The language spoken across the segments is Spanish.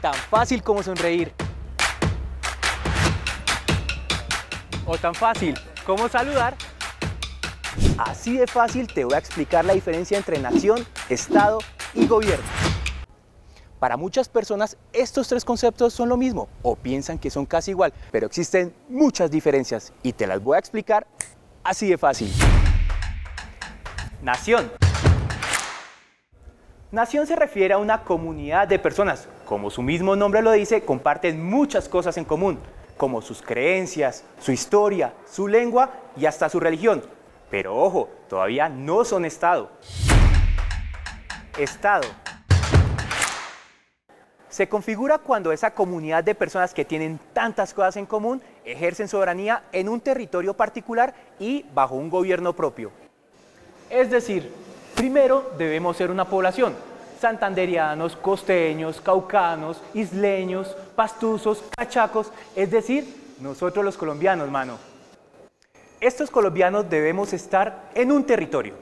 tan fácil como sonreír. O tan fácil como saludar. Así de fácil te voy a explicar la diferencia entre nación, Estado y gobierno. Para muchas personas estos tres conceptos son lo mismo o piensan que son casi igual, pero existen muchas diferencias y te las voy a explicar así de fácil. Nación. Nación se refiere a una comunidad de personas. Como su mismo nombre lo dice, comparten muchas cosas en común, como sus creencias, su historia, su lengua y hasta su religión. Pero ojo, todavía no son Estado. Estado. Se configura cuando esa comunidad de personas que tienen tantas cosas en común ejercen soberanía en un territorio particular y bajo un gobierno propio. Es decir, primero debemos ser una población, santanderianos, costeños, caucanos, isleños, pastuzos, cachacos, es decir, nosotros los colombianos, mano. Estos colombianos debemos estar en un territorio,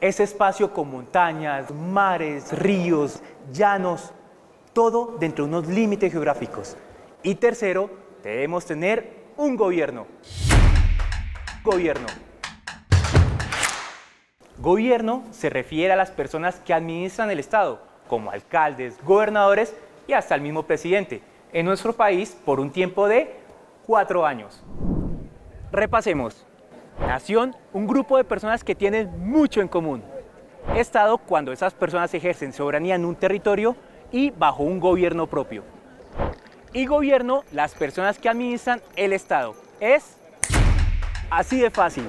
ese espacio con montañas, mares, ríos, llanos, todo dentro de unos límites geográficos. Y tercero, debemos tener un gobierno. Gobierno. Gobierno se refiere a las personas que administran el Estado, como alcaldes, gobernadores y hasta el mismo presidente, en nuestro país por un tiempo de cuatro años. Repasemos. Nación, un grupo de personas que tienen mucho en común. Estado, cuando esas personas ejercen soberanía en un territorio y bajo un gobierno propio. Y gobierno, las personas que administran el Estado. Es así de fácil.